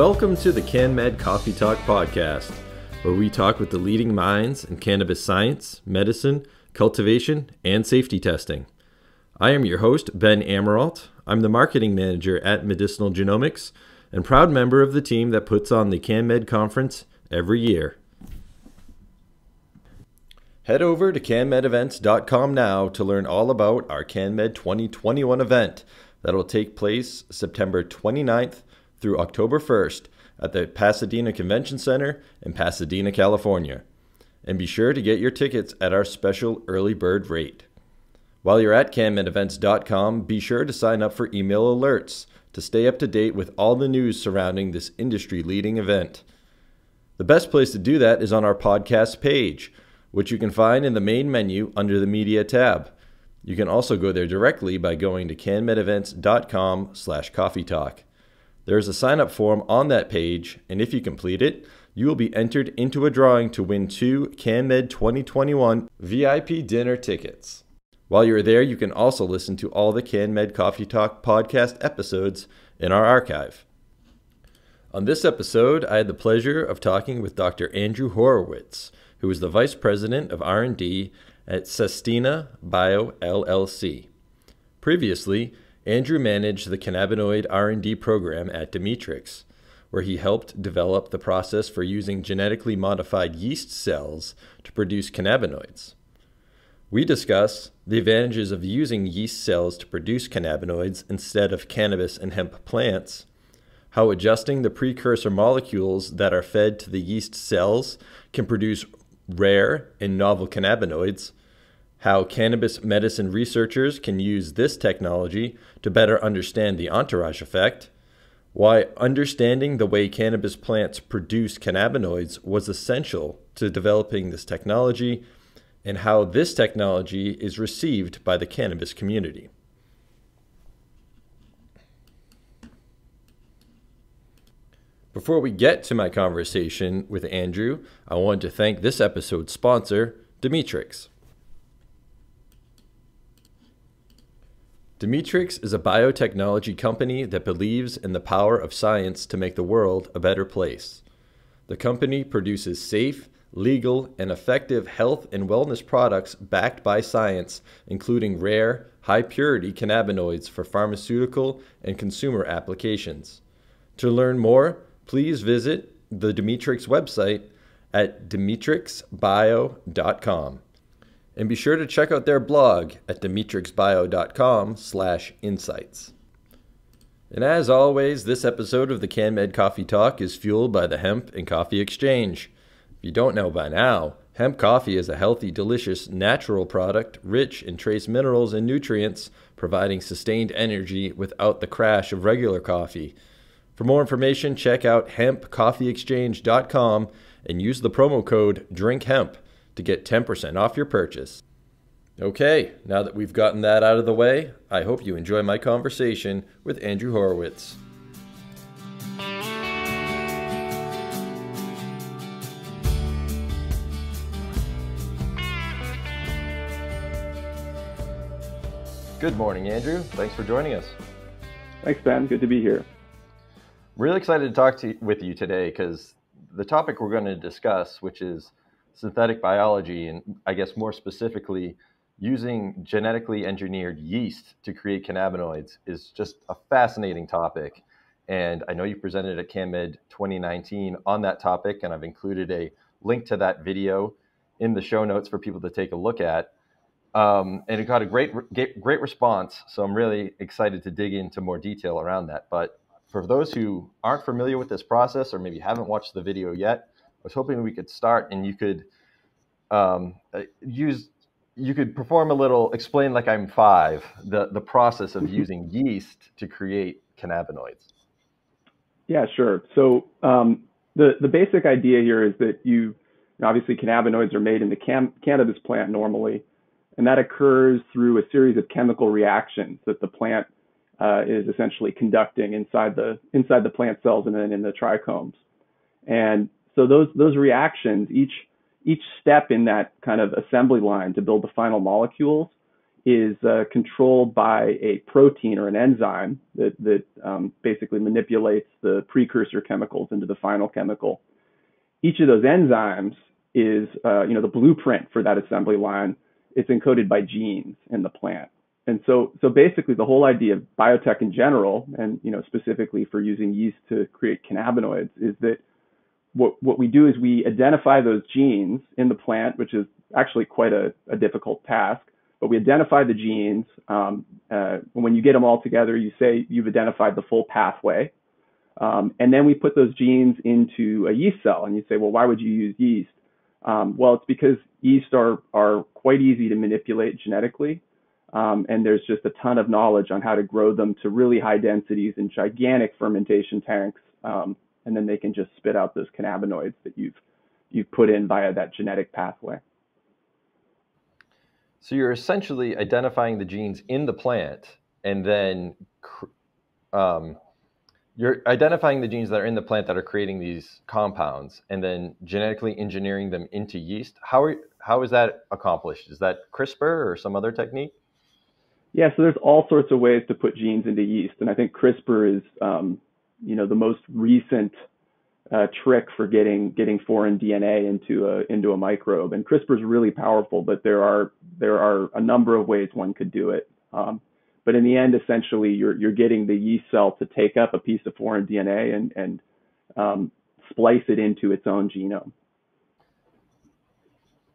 Welcome to the CanMed Coffee Talk podcast, where we talk with the leading minds in cannabis science, medicine, cultivation, and safety testing. I am your host, Ben Amirault. I'm the marketing manager at Medicinal Genomics and proud member of the team that puts on the CanMed conference every year. Head over to canmedevents.com now to learn all about our CanMed 2021 event that will take place September 29th through October 1st at the Pasadena Convention Center in Pasadena, California. And be sure to get your tickets at our special early bird rate. While you're at canmedevents.com, be sure to sign up for email alerts to stay up to date with all the news surrounding this industry leading event. The best place to do that is on our podcast page, which you can find in the main menu under the Media tab. You can also go there directly by going to canmedevents.com slash coffee talk. There is a sign up form on that page, and if you complete it, you will be entered into a drawing to win two CanMed 2021 VIP dinner tickets. While you're there, you can also listen to all the CanMed Coffee Talk podcast episodes in our archive. On this episode, I had the pleasure of talking with Dr. Andrew Horowitz, who is the Vice President of R&D at Sestina Bio LLC. Previously, Andrew managed the cannabinoid R&D program at Demetrix, where he helped develop the process for using genetically modified yeast cells to produce cannabinoids. We discuss the advantages of using yeast cells to produce cannabinoids instead of cannabis and hemp plants, how adjusting the precursor molecules that are fed to the yeast cells can produce rare and novel cannabinoids, how cannabis medicine researchers can use this technology to better understand the entourage effect, why understanding the way cannabis plants produce cannabinoids was essential to developing this technology, and how this technology is received by the cannabis community. Before we get to my conversation with Andrew, I want to thank this episode's sponsor, Demetrix. Demetrix is a biotechnology company that believes in the power of science to make the world a better place. The company produces safe, legal, and effective health and wellness products backed by science, including rare, high purity cannabinoids for pharmaceutical and consumer applications. To learn more, please visit the Demetrix website at demetrixbio.com. And be sure to check out their blog at demetrixbio.com slash insights. And as always, this episode of the CanMed Coffee Talk is fueled by the Hemp and Coffee Exchange. If you don't know by now, hemp coffee is a healthy, delicious, natural product rich in trace minerals and nutrients, providing sustained energy without the crash of regular coffee. For more information, check out hempcoffeeexchange.com and use the promo code DRINKHEMP to get 10% off your purchase. Okay, now that we've gotten that out of the way, I hope you enjoy my conversation with Andrew Horowitz. Good morning, Andrew. Thanks for joining us. Thanks, Ben. Good to be here. Really excited to talk to, with you today because the topic we're going to discuss, which is synthetic biology, and I guess more specifically, using genetically engineered yeast to create cannabinoids, is just a fascinating topic. And I know you presented at CanMed 2019 on that topic, and I've included a link to that video in the show notes for people to take a look at. Um, and it got a great, great response. So I'm really excited to dig into more detail around that. But for those who aren't familiar with this process or maybe haven't watched the video yet, was hoping we could start and you could um, uh, use you could perform a little explain like I'm five the the process of using yeast to create cannabinoids. Yeah, sure. So um, the the basic idea here is that you obviously cannabinoids are made in the cam- cannabis plant normally, and that occurs through a series of chemical reactions that the plant uh, is essentially conducting inside the inside the plant cells and then in the trichomes. And so those those reactions, each each step in that kind of assembly line to build the final molecules is uh, controlled by a protein or an enzyme that, that um, basically manipulates the precursor chemicals into the final chemical. Each of those enzymes is, uh, you know, the blueprint for that assembly line. It's encoded by genes in the plant. And so, so basically, the whole idea of biotech in general, and you know, specifically for using yeast to create cannabinoids, is that what what we do is we identify those genes in the plant, which is actually quite a, a difficult task but we identify the genes. Um, uh, when you get them all together, you say you've identified the full pathway. Um, and then we put those genes into a yeast cell, and you say, well, why would you use yeast? Um, well, it's because yeast are, are quite easy to manipulate genetically. Um, and there's just a ton of knowledge on how to grow them to really high densities in gigantic fermentation tanks. Um, and then they can just spit out those cannabinoids that you've, you've put in via that genetic pathway. So you're essentially identifying the genes in the plant, and then um, you're identifying the genes that are in the plant that are creating these compounds, and then genetically engineering them into yeast. How are how is that accomplished? Is that CRISPR or some other technique? Yeah, so there's all sorts of ways to put genes into yeast, and I think CRISPR is, um, you know, the most recent uh, trick for getting getting foreign DNA into a into a microbe. And CRISPR is really powerful, but there are there are a number of ways one could do it. Um, but in the end, essentially, you're you're getting the yeast cell to take up a piece of foreign DNA and and um, splice it into its own genome.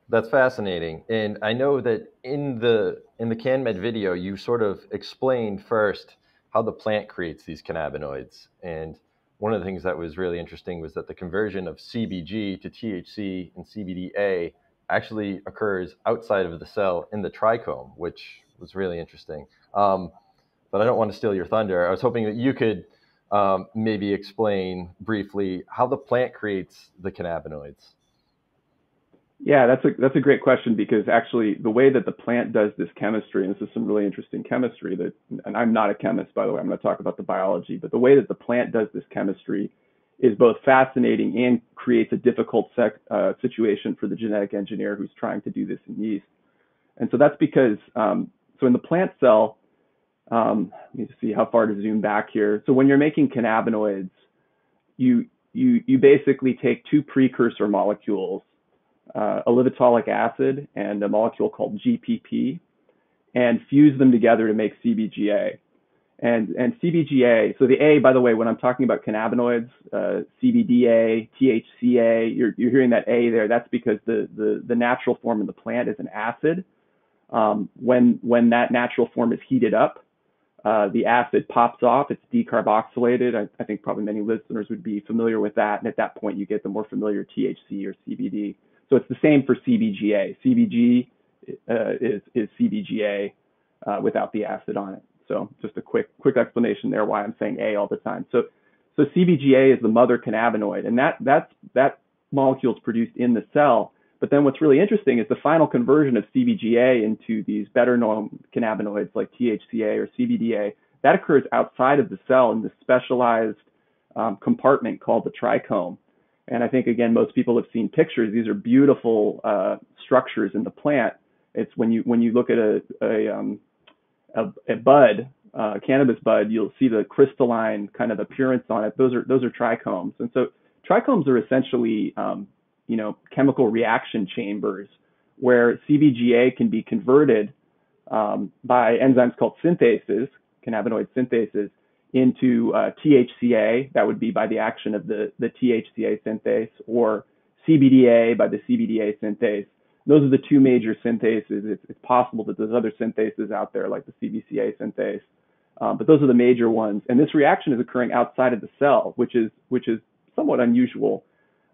That's fascinating, and I know that in the in the CanMed video, you sort of explained first how the plant creates these cannabinoids, and one of the things that was really interesting was that the conversion of CBG to THC and CBDA actually occurs outside of the cell in the trichome, which was really interesting. Um, but I don't want to steal your thunder. I was hoping that you could um, maybe explain briefly how the plant creates the cannabinoids. Yeah, that's a that's a great question because actually the way that the plant does this chemistry, and this is some really interesting chemistry that, and I'm not a chemist by the way, I'm going to talk about the biology, but the way that the plant does this chemistry is both fascinating and creates a difficult sec, uh, situation for the genetic engineer who's trying to do this in yeast. And so that's because, um, so in the plant cell, um, let me see how far to zoom back here. So when you're making cannabinoids, you you you basically take two precursor molecules uh, olivotolic acid and a molecule called GPP and fuse them together to make CBGA. And, and CBGA, so the A, by the way, when I'm talking about cannabinoids, uh, CBDA, THCA, you're, you're hearing that A there. That's because the, the, the natural form of the plant is an acid. Um, when, when that natural form is heated up, uh, the acid pops off, it's decarboxylated. I, I, think probably many listeners would be familiar with that. And at that point, you get the more familiar THC or CBD. So it's the same for CBGA. CBG uh, is, is CBGA uh, without the acid on it. So just a quick quick explanation there why I'm saying A all the time. So so CBGA is the mother cannabinoid, and that that's that molecule is produced in the cell. But then what's really interesting is the final conversion of CBGA into these better known cannabinoids like THCA or CBDA. That occurs outside of the cell in this specialized um, compartment called the trichome. And I think again, most people have seen pictures. These are beautiful uh, structures in the plant. It's when you when you look at a a, um, a, a bud, uh, cannabis bud, you'll see the crystalline kind of appearance on it. Those are those are trichomes. And so trichomes are essentially um, you know chemical reaction chambers where CBGA can be converted um, by enzymes called synthases, cannabinoid synthases, into uh, THCA, that would be by the action of the, the THCA synthase, or CBDA by the CBDA synthase. Those are the two major synthases. It's, it's possible that there's other synthases out there like the CBCA synthase, um, but those are the major ones. And this reaction is occurring outside of the cell, which is which is somewhat unusual.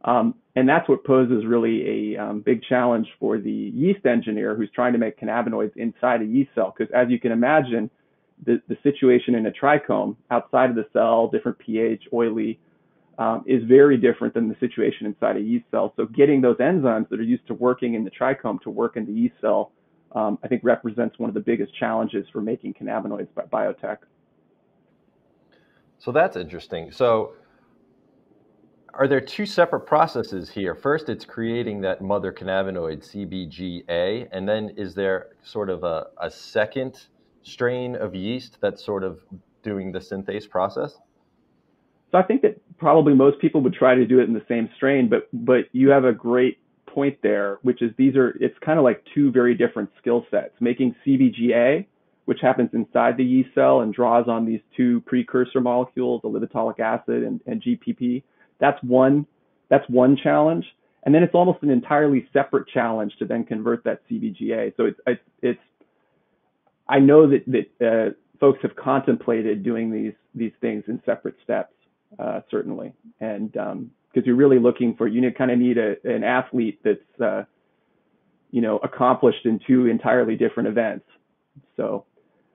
Um, and that's what poses really a um, big challenge for the yeast engineer who's trying to make cannabinoids inside a yeast cell. Because as you can imagine, the, the situation in a trichome outside of the cell, different pH, oily, um, is very different than the situation inside a yeast cell. So getting those enzymes that are used to working in the trichome to work in the yeast cell, um, I think represents one of the biggest challenges for making cannabinoids by biotech. So that's interesting. So are there two separate processes here? First, it's creating that mother cannabinoid CBGA, and then is there sort of a, a second strain of yeast that's sort of doing the synthase process? So I think that probably most people would try to do it in the same strain, but but you have a great point there, which is these are it's kind of like two very different skill sets. Making CBGA, which happens inside the yeast cell and draws on these two precursor molecules, the olivetolic acid and, and GPP. That's one that's one challenge. And then it's almost an entirely separate challenge to then convert that CBGA. So it's it's, it's I know that that uh, folks have contemplated doing these these things in separate steps, uh, certainly, and um, because you're really looking for you kind of need a, an athlete that's uh, you know accomplished in two entirely different events. So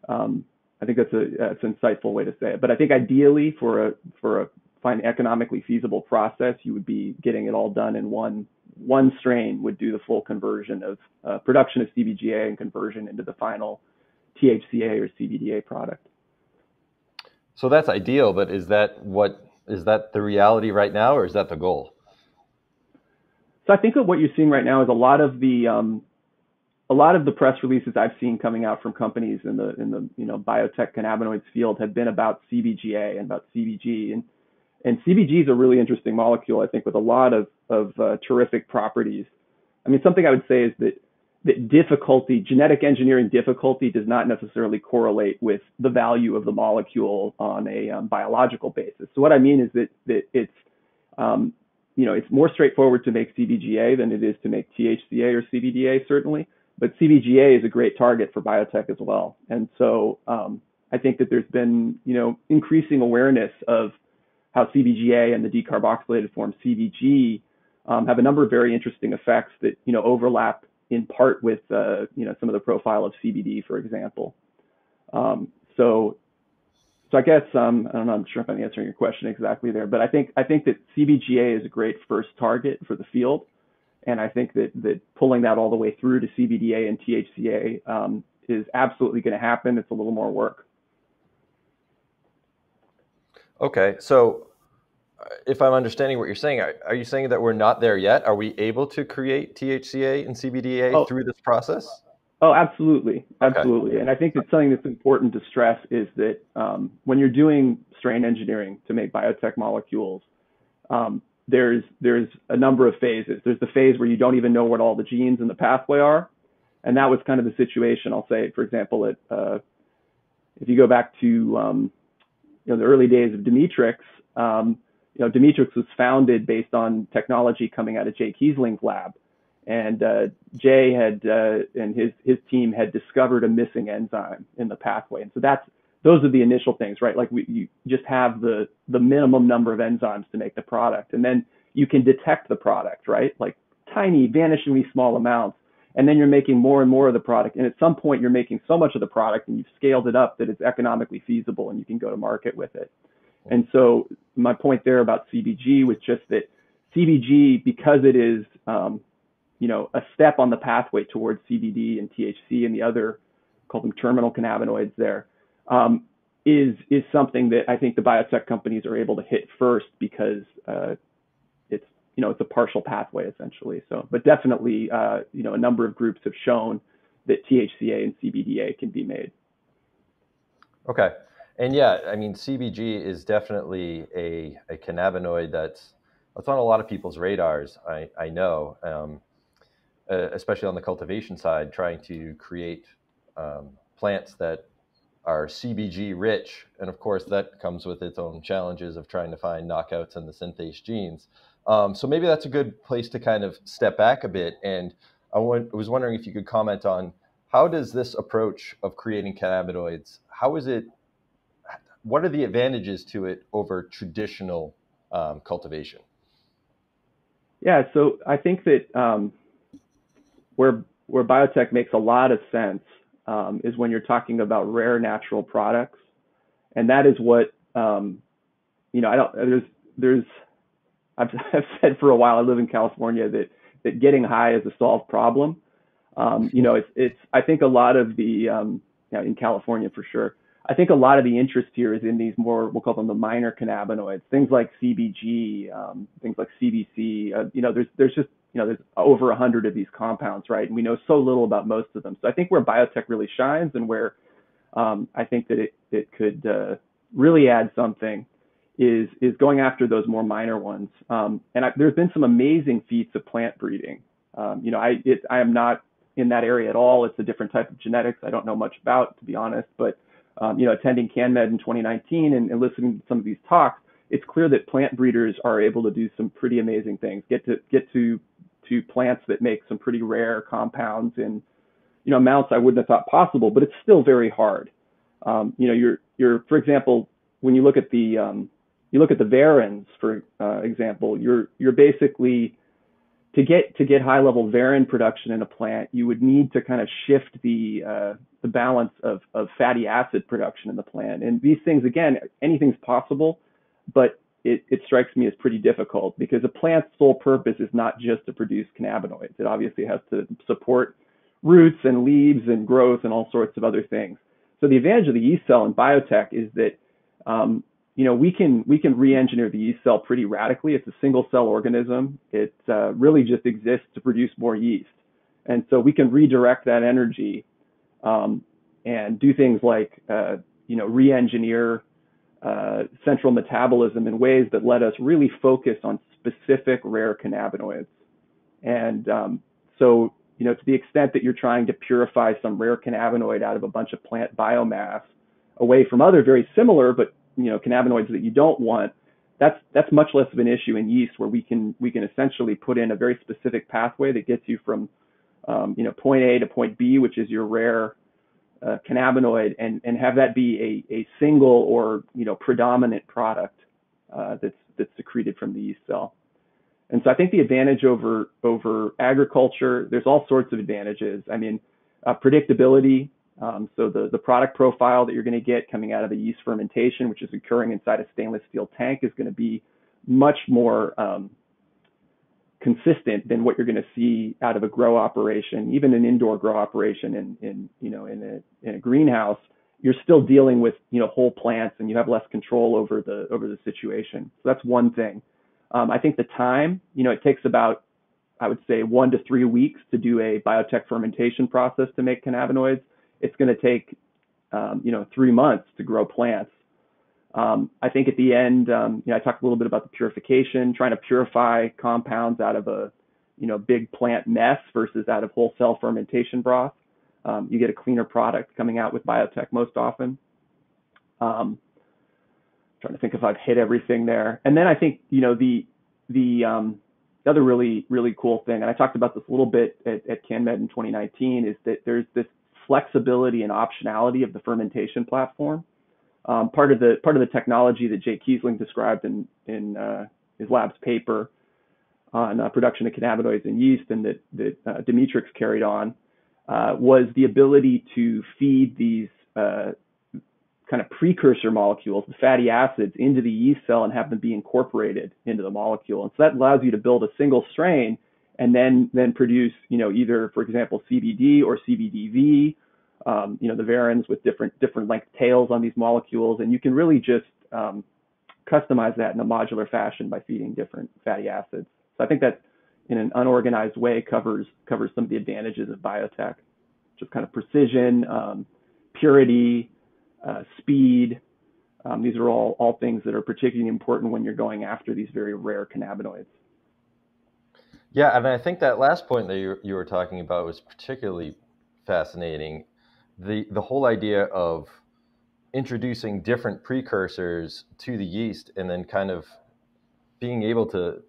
um, I think that's a that's an insightful way to say it. But I think ideally for a for a find economically feasible process, you would be getting it all done in one one strain would do the full conversion of uh, production of CBGA and conversion into the final THCA or CBDA product. So that's ideal, but is that what is that the reality right now, or is that the goal? So I think what you're seeing right now is a lot of the um, a lot of the press releases I've seen coming out from companies in the in the you know biotech cannabinoids field have been about CBGA and about CBG and and CBG is a really interesting molecule I think with a lot of of uh, terrific properties. I mean something I would say is that that difficulty genetic engineering difficulty does not necessarily correlate with the value of the molecule on a um, biological basis. So what I mean is that that it's um, you know it's more straightforward to make CBGA than it is to make THCA or CBDA certainly but CBGA is a great target for biotech as well. And so um, I think that there's been, you know, increasing awareness of how CBGA and the decarboxylated form CBG um, have a number of very interesting effects that, you know, overlap in part with, uh, you know, some of the profile of CBD, for example. Um, so, so I guess um, I don't know. I'm sure if I'm answering your question exactly there, but I think I think that CBGA is a great first target for the field. And I think that that pulling that all the way through to CBDA and THCA um, is absolutely going to happen. It's a little more work. Okay, so if I'm understanding what you're saying, are, are, you saying that we're not there yet? Are we able to create THCA and CBDA oh, through this process? Oh, absolutely, absolutely. Okay. And I think that something that's important to stress is that um, when you're doing strain engineering to make biotech molecules, um, there's there's a number of phases. There's the phase where you don't even know what all the genes in the pathway are, and that was kind of the situation. I'll say, for example, at uh, if you go back to um, you know the early days of Dimitrix, um, you know Dimitrix was founded based on technology coming out of Jay Keesling's lab, and uh, Jay had uh, and his his team had discovered a missing enzyme in the pathway, and so that's those are the initial things, right? Like we, you just have the the minimum number of enzymes to make the product, and then you can detect the product, right? Like tiny, vanishingly small amounts, and then you're making more and more of the product. And at some point, you're making so much of the product, and you've scaled it up that it's economically feasible, and you can go to market with it. And so my point there about CBG was just that CBG, because it is, um, you know, a step on the pathway towards CBD and THC and the other, call them terminal cannabinoids there um, is is something that I think the biotech companies are able to hit first because uh, it's you know it's a partial pathway essentially. So, but definitely uh, you know a number of groups have shown that THCA and CBDA can be made. Okay, and yeah, I mean CBG is definitely a, a cannabinoid that's that's on a lot of people's radars. I I know, um, uh, especially on the cultivation side, trying to create um, plants that are CBG rich, and of course that comes with its own challenges of trying to find knockouts in the synthase genes. Um, so maybe that's a good place to kind of step back a bit. And I, was wondering if you could comment on how does this approach of creating cannabinoids, how is it, what are the advantages to it over traditional um, cultivation? Yeah, so I think that um, where where biotech makes a lot of sense um, is when you're talking about rare natural products, and that is what um, you know. I don't. There's there's I've, I've said for a while. I live in California that that getting high is a solved problem. Um, you know, it's it's. I think a lot of the um, you know, in California for sure. I think a lot of the interest here is in these more, we'll call them the minor cannabinoids, things like CBG, um, things like CBC. Uh, you know, there's there's just you know there's over a hundred of these compounds, right? And we know so little about most of them. So I think where biotech really shines and where um, I think that it it could uh, really add something is is going after those more minor ones. Um, and I, there's been some amazing feats of plant breeding. Um, you know, I it, I am not in that area at all. It's a different type of genetics I don't know much about, to be honest. But um, you know, attending CanMed in 2019 and, and, listening to some of these talks, it's clear that plant breeders are able to do some pretty amazing things. Get to get to to plants that make some pretty rare compounds in you know amounts I wouldn't have thought possible, but it's still very hard. Um, you know, you're you're for example, when you look at the um, you look at the varins, for uh, example, you're you're basically to get to get high level varin production in a plant, you would need to kind of shift the uh, the balance of, of fatty acid production in the plant. And these things, again, anything's possible, but it, it strikes me as pretty difficult because a plant's sole purpose is not just to produce cannabinoids. It obviously has to support roots and leaves and growth and all sorts of other things. So the advantage of the yeast cell in biotech is that um, you know, we can we can re-engineer the yeast cell pretty radically. It's a single cell organism. It uh, really just exists to produce more yeast, and so we can redirect that energy um, and do things like uh, you know re-engineer uh, central metabolism in ways that let us really focus on specific rare cannabinoids. And um, so you know, to the extent that you're trying to purify some rare cannabinoid out of a bunch of plant biomass away from other very similar but you know cannabinoids that you don't want, that's that's much less of an issue in yeast where we can we can essentially put in a very specific pathway that gets you from um, you know point A to point B, which is your rare uh, cannabinoid, and and have that be a, a single or you know predominant product uh, that's that's secreted from the yeast cell. And so I think the advantage over over agriculture, there's all sorts of advantages. I mean, uh, predictability. Um, so the, the product profile that you're going to get coming out of the yeast fermentation, which is occurring inside a stainless steel tank, is going to be much more um, consistent than what you're going to see out of a grow operation, even an indoor grow operation in, in you know in a, in a greenhouse. You're still dealing with you know whole plants, and you have less control over the over the situation. So that's one thing. Um, I think the time, you know, it takes about I would say one to three weeks to do a biotech fermentation process to make cannabinoids it's going to take um, you know three months to grow plants. Um, I think at the end, um, you know, I talked a little bit about the purification, trying to purify compounds out of a you know big plant mess versus out of whole cell fermentation broth. Um, you get a cleaner product coming out with biotech most often. Um, trying to think if I've hit everything there. And then I think you know the the um, the other really really cool thing, and I talked about this a little bit at, at CanMed in 2019, is that there's this flexibility and optionality of the fermentation platform. Um, part of the part of the technology that Jay Keisling described in in uh, his lab's paper on uh, production of cannabinoids in yeast, and that that uh, Dimitrix carried on, uh, was the ability to feed these uh, kind of precursor molecules, the fatty acids, into the yeast cell and have them be incorporated into the molecule. And so that allows you to build a single strain and then then produce you know either for example CBD or CBDV, um, you know the varins with different different length tails on these molecules, and you can really just um, customize that in a modular fashion by feeding different fatty acids. So I think that in an unorganized way covers covers some of the advantages of biotech, just kind of precision, um, purity, uh, speed. Um, these are all all things that are particularly important when you're going after these very rare cannabinoids. Yeah, and I think that last point that you, you were talking about was particularly fascinating. The the whole idea of introducing different precursors to the yeast and then kind of being able to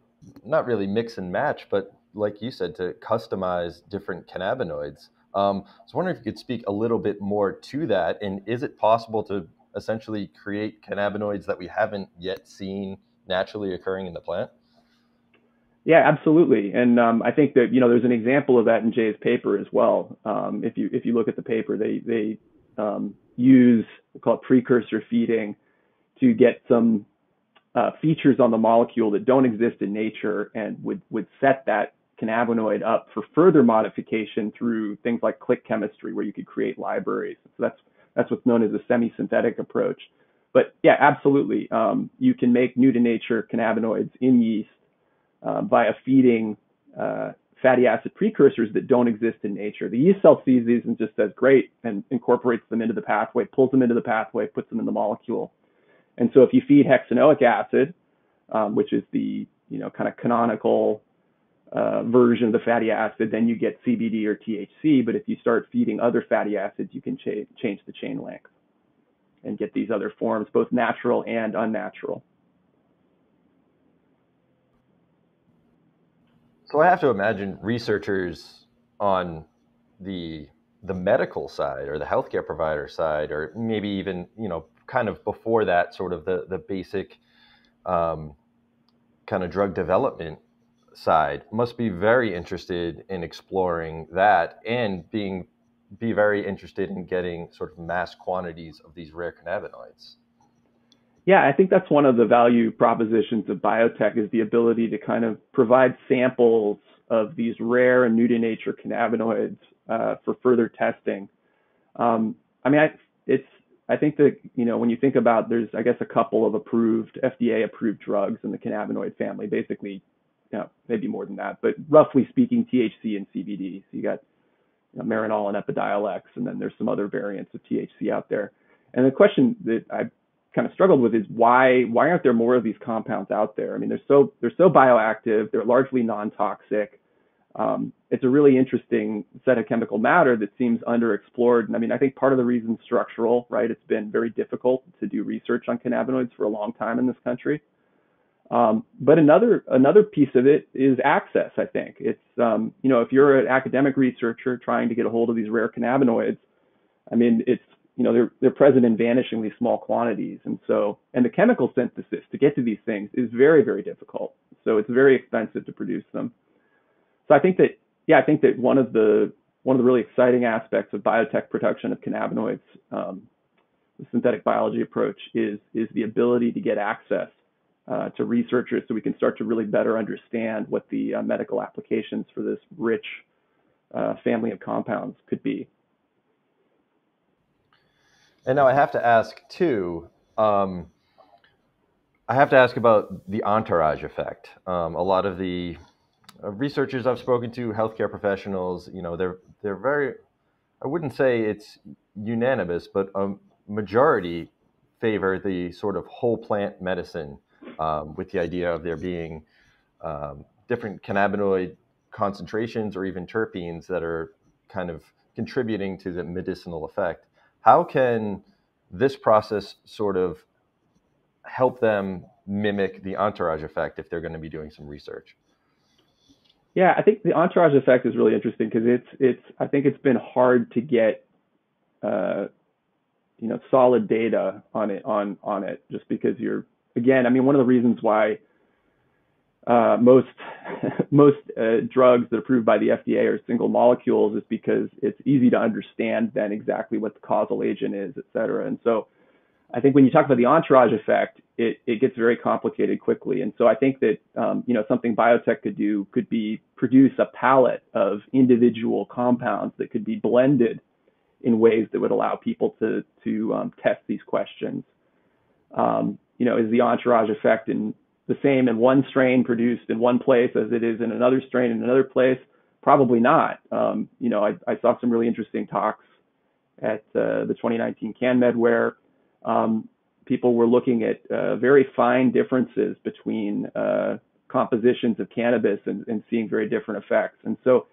not really mix and match, but like you said, to customize different cannabinoids. Um, I was wondering if you could speak a little bit more to that, and is it possible to essentially create cannabinoids that we haven't yet seen naturally occurring in the plant? Yeah, absolutely. And um, I think that you know there's an example of that in Jay's paper as well. Um, if you if you look at the paper, they they um, use we call it precursor feeding to get some uh, features on the molecule that don't exist in nature and would would set that cannabinoid up for further modification through things like click chemistry, where you could create libraries. So that's that's what's known as a semi-synthetic approach. But yeah, absolutely. Um, you can make new to nature cannabinoids in yeast uh, via feeding uh, fatty acid precursors that don't exist in nature. The yeast cell sees these and just says, great, and incorporates them into the pathway, pulls them into the pathway, puts them in the molecule. And so if you feed hexanoic acid, um, which is the you know kind of canonical uh, version of the fatty acid, then you get CBD or THC. But if you start feeding other fatty acids, you can cha- change the chain length and get these other forms, both natural and unnatural. So I have to imagine researchers on the the medical side or the healthcare provider side, or maybe even you know kind of before that, sort of the the basic um, kind of drug development side, must be very interested in exploring that and being be very interested in getting sort of mass quantities of these rare cannabinoids. Yeah, I think that's one of the value propositions of biotech is the ability to kind of provide samples of these rare and new to nature cannabinoids uh, for further testing. Um, I mean, I, it's I think that you know when you think about there's I guess a couple of approved FDA approved drugs in the cannabinoid family, basically, you know, maybe more than that, but roughly speaking, THC and CBD. So you got you know, Marinol and Epidiolex, and then there's some other variants of THC out there. And the question that I kind of struggled with is why why aren't there more of these compounds out there? I mean, they're so they're so bioactive, they're largely non-toxic. Um, it's a really interesting set of chemical matter that seems underexplored. And I mean, I think part of the reason structural, right? It's been very difficult to do research on cannabinoids for a long time in this country. Um, but another another piece of it is access. I think it's um, you know if you're an academic researcher trying to get a hold of these rare cannabinoids, I mean it's you know, they're, they're present in vanishingly small quantities. And so, and the chemical synthesis to get to these things is very, very difficult. So it's very expensive to produce them. So I think that, yeah, I think that one of the, one of the really exciting aspects of biotech production of cannabinoids, um, the synthetic biology approach is, is the ability to get access uh, to researchers so we can start to really better understand what the uh, medical applications for this rich uh, family of compounds could be. And now I have to ask too. Um, I have to ask about the entourage effect. Um, a lot of the uh, researchers I've spoken to, healthcare professionals, you know, they're they're very. I wouldn't say it's unanimous, but a majority favor the sort of whole plant medicine, um, with the idea of there being um, different cannabinoid concentrations or even terpenes that are kind of contributing to the medicinal effect how can this process sort of help them mimic the entourage effect if they're going to be doing some research? Yeah, I think the entourage effect is really interesting because it's it's I think it's been hard to get uh, you know solid data on it on on it just because you're again I mean one of the reasons why uh, most most uh, drugs that are approved by the FDA are single molecules is because it's easy to understand then exactly what the causal agent is, et cetera. And so I think when you talk about the entourage effect, it, it gets very complicated quickly. And so I think that um, you know something biotech could do could be produce a palette of individual compounds that could be blended in ways that would allow people to to um, test these questions. Um, you know, is the entourage effect in the same in one strain produced in one place as it is in another strain in another place? Probably not. Um, you know, I, I, saw some really interesting talks at uh, the 2019 CanMed where um, people were looking at uh, very fine differences between uh, compositions of cannabis and, and, seeing very different effects. And so,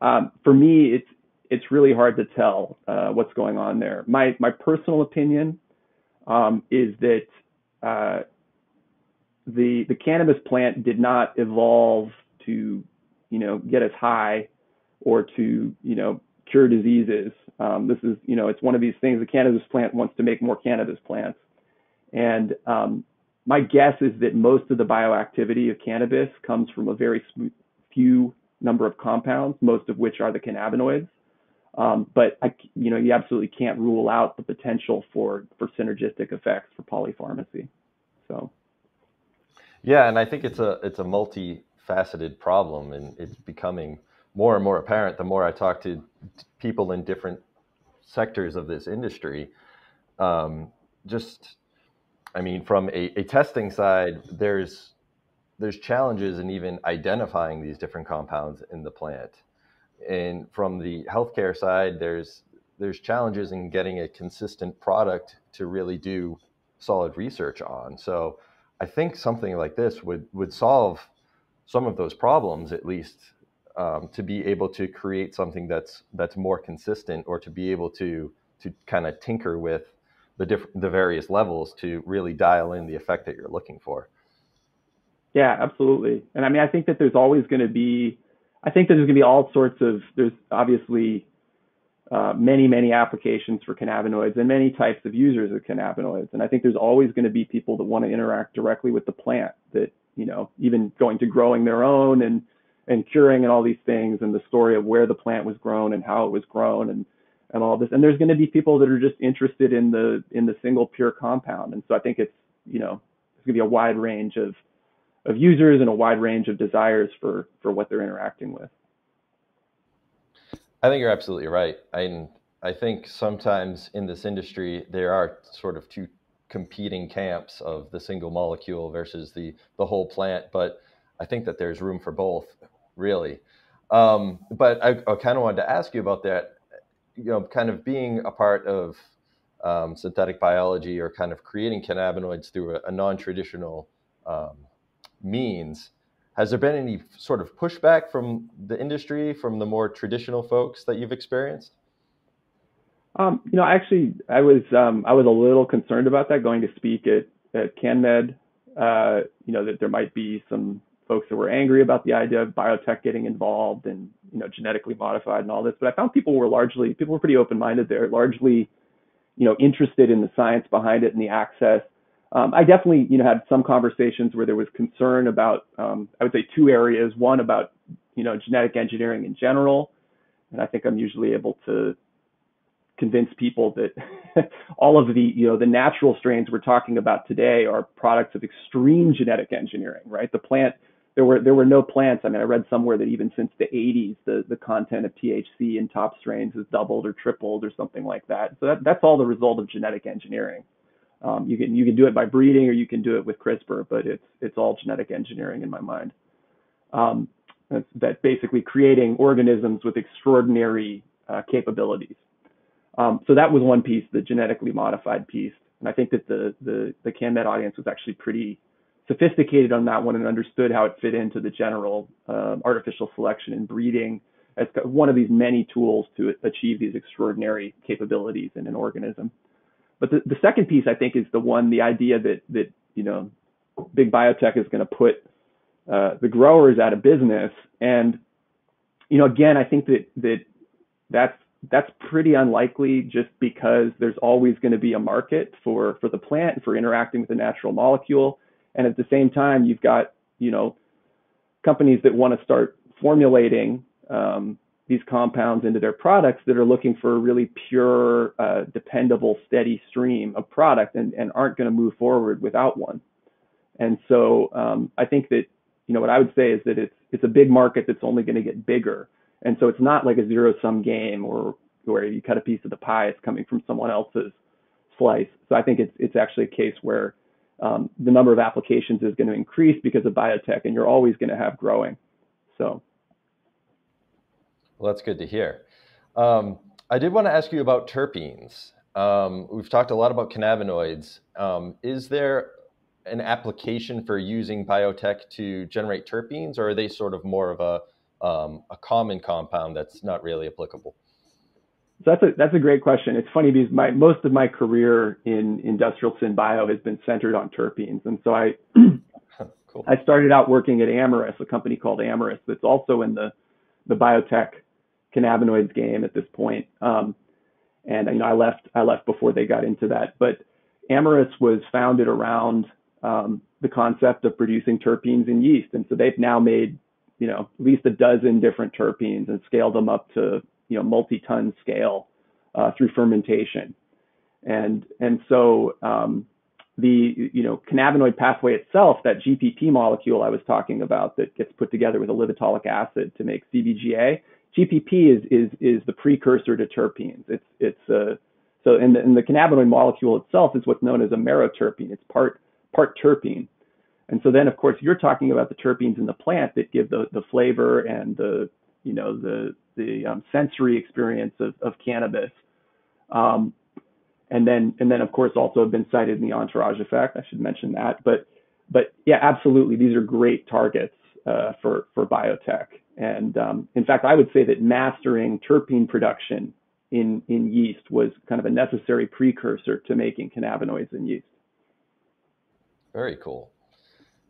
um, for me, it's it's really hard to tell uh, what's going on there. My my personal opinion um, is that uh, the the cannabis plant did not evolve to you know get us high or to you know cure diseases. Um, this is you know it's one of these things. The cannabis plant wants to make more cannabis plants, and um, my guess is that most of the bioactivity of cannabis comes from a very few number of compounds, most of which are the cannabinoids. Um, but I, you know, you absolutely can't rule out the potential for for synergistic effects for polypharmacy. So. Yeah, and I think it's a it's a multifaceted problem, and it's becoming more and more apparent the more I talk to people in different sectors of this industry. Um, just, I mean, from a, a testing side, there's there's challenges in even identifying these different compounds in the plant. And from the healthcare side, there's there's challenges in getting a consistent product to really do solid research on. So I think something like this would would solve some of those problems at least um, to be able to create something that's that's more consistent or to be able to to kind of tinker with the different the various levels to really dial in the effect that you're looking for. Yeah, absolutely. And I mean, I think that there's always going to be, I think that there's going to be all sorts of, there's obviously uh, many, many applications for cannabinoids and many types of users of cannabinoids. And I think there's always going to be people that want to interact directly with the plant that, you know, even going to growing their own and, and curing and all these things and the story of where the plant was grown and how it was grown and, and all this. And there's going to be people that are just interested in the, in the single pure compound. And so I think it's, you know, there's going to be a wide range of, of users and a wide range of desires for for what they're interacting with. I think you're absolutely right. I I think sometimes in this industry there are sort of two competing camps of the single molecule versus the the whole plant, but I think that there's room for both, really. Um, but I, I kind of wanted to ask you about that. You know, kind of being a part of um, synthetic biology or kind of creating cannabinoids through a, a non-traditional um, means. Has there been any sort of pushback from the industry, from the more traditional folks that you've experienced? Um, you know, actually, I was um, I was a little concerned about that going to speak at at CanMed. Uh, you know that there might be some folks that were angry about the idea of biotech getting involved and you know genetically modified and all this. But I found people were largely people were pretty open minded there, largely you know interested in the science behind it and the access um, I definitely, you know, had some conversations where there was concern about, um, I would say, two areas. One about, you know, genetic engineering in general, and I think I'm usually able to convince people that all of the, you know, the natural strains we're talking about today are products of extreme genetic engineering, right? The plant, there were there were no plants. I mean, I read somewhere that even since the 80s, the the content of THC in top strains has doubled or tripled or something like that. So that, that's all the result of genetic engineering. Um, you can you can do it by breeding or you can do it with CRISPR, but it's it's all genetic engineering in my mind. Um, that basically creating organisms with extraordinary uh, capabilities. Um, so that was one piece, the genetically modified piece, and I think that the the the CanMed audience was actually pretty sophisticated on that one and understood how it fit into the general uh, artificial selection and breeding as one of these many tools to achieve these extraordinary capabilities in an organism. But the, the second piece, I think, is the one, the idea that that you know, big biotech is going to put uh, the growers out of business. And you know, again, I think that that that's that's pretty unlikely, just because there's always going to be a market for for the plant for interacting with the natural molecule. And at the same time, you've got you know companies that want to start formulating um, these compounds into their products that are looking for a really pure, uh, dependable, steady stream of product and, and aren't going to move forward without one. And so um, I think that you know what I would say is that it's it's a big market that's only going to get bigger. And so it's not like a zero sum game or where you cut a piece of the pie, it's coming from someone else's slice. So I think it's it's actually a case where um, the number of applications is going to increase because of biotech, and you're always going to have growing. So well, that's good to hear. Um, I did want to ask you about terpenes. Um, we've talked a lot about cannabinoids. Um, is there an application for using biotech to generate terpenes, or are they sort of more of a um, a common compound that's not really applicable? So that's a that's a great question. It's funny because my most of my career in industrial bio has been centered on terpenes, and so I cool. I started out working at Amyris, a company called Amyris that's also in the the biotech cannabinoids game at this point. Um, and you know, I left I left before they got into that. But Amyris was founded around um, the concept of producing terpenes in yeast, and so they've now made you know at least a dozen different terpenes and scaled them up to you know multi-ton scale uh, through fermentation. And and so um, the you know cannabinoid pathway itself, that GPP molecule I was talking about that gets put together with a libetolic acid to make CBGA, GPP is is is the precursor to terpenes. It's it's uh, so and the, and the cannabinoid molecule itself is what's known as a meroterpene. It's part part terpene. And so then, of course, you're talking about the terpenes in the plant that give the, the flavor and the, you know, the, the um, sensory experience of, of cannabis. Um, and then, and then, of course, also have been cited in the entourage effect. I should mention that. But, but yeah, absolutely, these are great targets uh, for for biotech. And um, in fact, I would say that mastering terpene production in in yeast was kind of a necessary precursor to making cannabinoids in yeast. Very cool.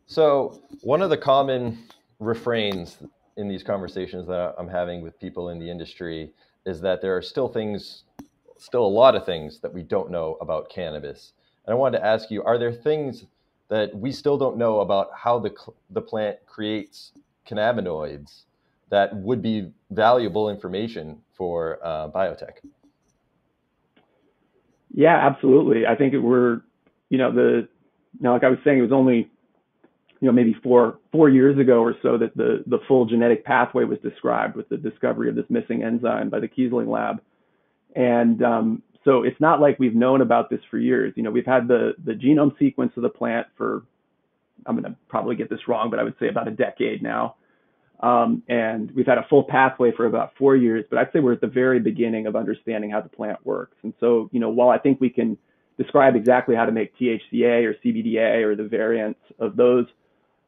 So, one of the common refrains in these conversations that I'm having with people in the industry is that there are still things, still a lot of things that we don't know about cannabis. And I wanted to ask you, are there things that we still don't know about how the, the plant creates cannabinoids that would be valuable information for uh, biotech? Yeah, absolutely. I think we're, you know, the, know, like I was saying, it was only you know, maybe four four years ago or so that the the full genetic pathway was described with the discovery of this missing enzyme by the Keasling lab. And um, so it's not like we've known about this for years. You know, we've had the the genome sequence of the plant for I'm going to probably get this wrong, but I would say about a decade now. Um, and we've had a full pathway for about four years, but I'd say we're at the very beginning of understanding how the plant works. And so, you know, while I think we can describe exactly how to make THCA or CBDA or the variants of those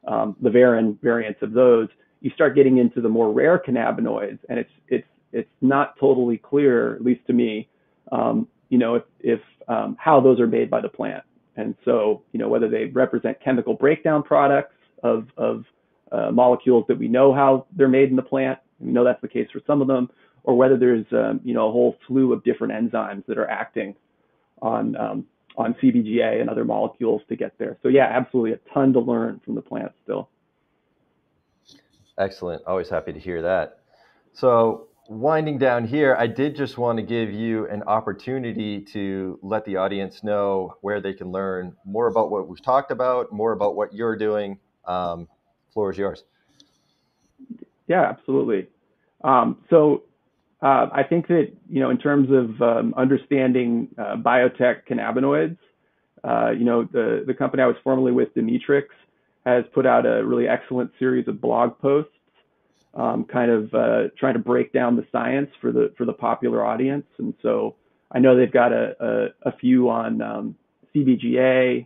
um, the varin variants of those, you start getting into the more rare cannabinoids, and it's it's it's not totally clear, at least to me, um, you know, if, if um, how those are made by the plant, and so you know whether they represent chemical breakdown products of of uh, molecules that we know how they're made in the plant. We know that's the case for some of them, or whether there's um, you know a whole slew of different enzymes that are acting on um, on CBGA and other molecules to get there. So yeah, absolutely a ton to learn from the plant still. Excellent. Always happy to hear that. So winding down here, I did just want to give you an opportunity to let the audience know where they can learn more about what we've talked about, more about what you're doing. Um, floor is yours. Yeah, absolutely. Um, so uh, I think that you know, in terms of um, understanding uh, biotech cannabinoids, uh, you know, the the company I was formerly with, Demetrix, has put out a really excellent series of blog posts, um, kind of uh, trying to break down the science for the for the popular audience. And so I know they've got a a, a few on um, CBGA,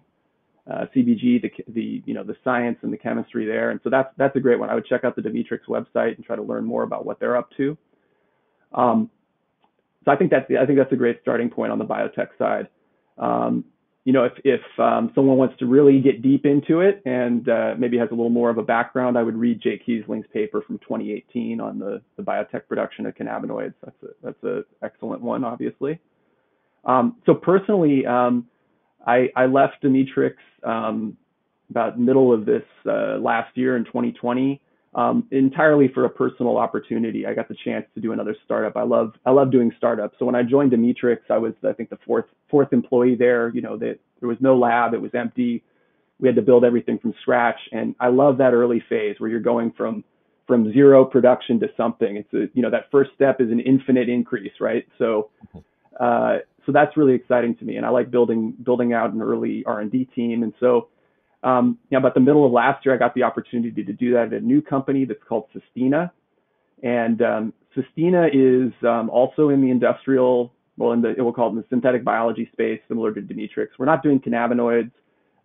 uh, CBG, the the you know the science and the chemistry there. And so that's that's a great one. I would check out the Demetrix website and try to learn more about what they're up to. Um, so I think that's I think that's a great starting point on the biotech side. Um, you know, if if um, someone wants to really get deep into it and uh, maybe has a little more of a background, I would read Jay Keasling's paper from 2018 on the, the biotech production of cannabinoids. That's a that's an excellent one, obviously. Um, so personally, um, I, I left Demetrix um, about middle of this uh, last year in 2020 um, entirely for a personal opportunity. I got the chance to do another startup. I love I love doing startups. So when I joined Demetrix, I was I think the fourth fourth employee there. You know that there was no lab, it was empty. We had to build everything from scratch, and I love that early phase where you're going from from zero production to something. It's a you know that first step is an infinite increase, right? So. Uh, so that's really exciting to me, and I like building building out an early R&D team. And so um, you know, about the middle of last year, I got the opportunity to do that at a new company that's called Sestina. And um, Sestina is um, also in the industrial, well, in the we'll call it in the synthetic biology space, similar to Demetrix. We're not doing cannabinoids.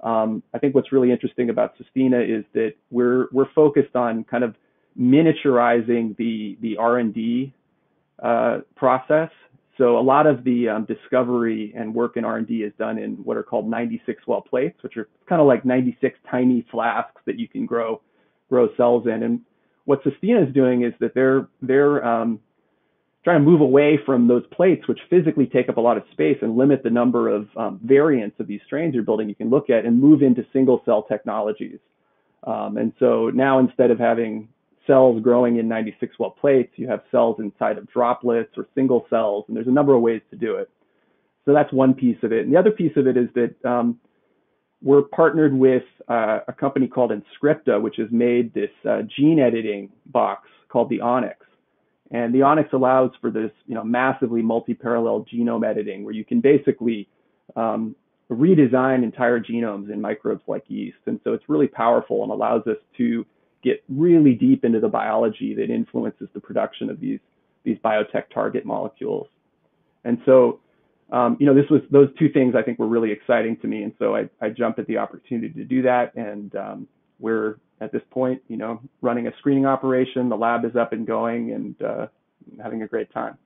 Um, I think what's really interesting about Sestina is that we're we're focused on kind of miniaturizing the the R&D uh, process so a lot of the um, discovery and work in R&D is done in what are called 96 well plates, which are kind of like 96 tiny flasks that you can grow grow cells in. And what Sestina is doing is that they're they're um, trying to move away from those plates, which physically take up a lot of space and limit the number of um, variants of these strains you're building. You can look at and move into single cell technologies. Um, and so now instead of having cells growing in 96 well plates, you have cells inside of droplets or single cells, and there's a number of ways to do it. So that's one piece of it. And the other piece of it is that um, we're partnered with uh, a company called Inscripta, which has made this uh, gene editing box called the Onyx. And the Onyx allows for this, you know, massively multi-parallel genome editing, where you can basically um, redesign entire genomes in microbes like yeast. And so it's really powerful and allows us to get really deep into the biology that influences the production of these these biotech target molecules. And so, um, you know, this was those two things I think were really exciting to me. And so I, I jumped at the opportunity to do that. And um, we're at this point, you know, running a screening operation. The lab is up and going and uh, having a great time.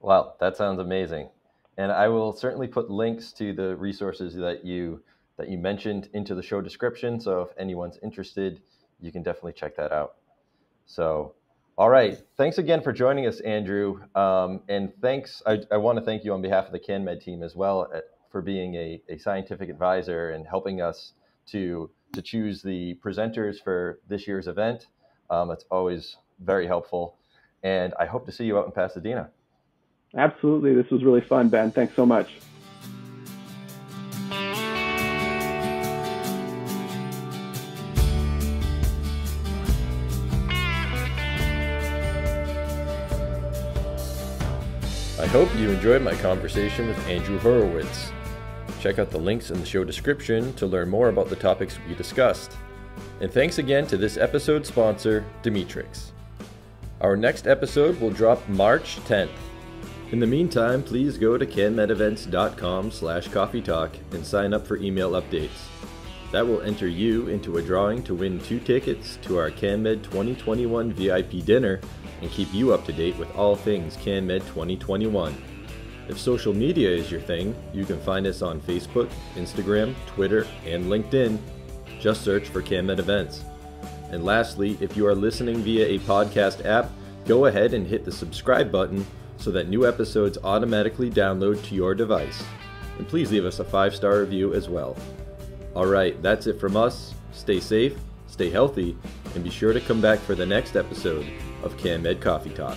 Wow, that sounds amazing. And I will certainly put links to the resources that you that you mentioned into the show description. So if anyone's interested, you can definitely check that out. So, all right. Thanks again for joining us, Andrew. Um, and thanks, I, I want to thank you on behalf of the CannMed team as well at, for being a, a scientific advisor and helping us to, to choose the presenters for this year's event. Um, it's always very helpful. And I hope to see you out in Pasadena. Absolutely. This was really fun, Ben. Thanks so much. Hope you enjoyed my conversation with Andrew Horowitz. Check out the links in the show description to learn more about the topics we discussed. And thanks again to this episode's sponsor, Demetrix. Our next episode will drop March 10th. In the meantime, please go to cannmedevents.com slash coffee talk and sign up for email updates. That will enter you into a drawing to win two tickets to our CannMed 2021 VIP dinner and keep you up to date with all things CannMed 2021. If social media is your thing, you can find us on Facebook, Instagram, Twitter, and LinkedIn. Just search for CannMed Events. And lastly, if you are listening via a podcast app, go ahead and hit the subscribe button so that new episodes automatically download to your device. And please leave us a five star review as well. All right, that's it from us. Stay safe, stay healthy, and be sure to come back for the next episode of CannMed Coffee Talk.